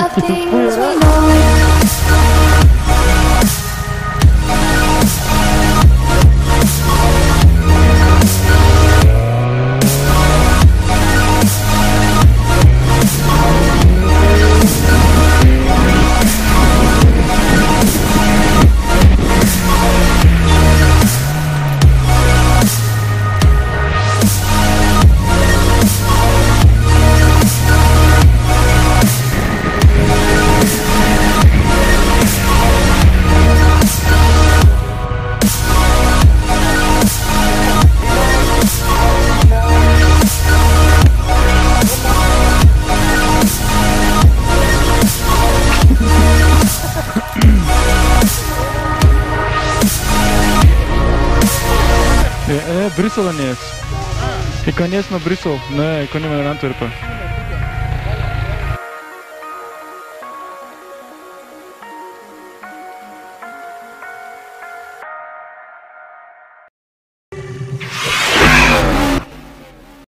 啊！É, é Bruxelas. Eu conheço no Bruxelas, não é? Quando eu em Antwerpa.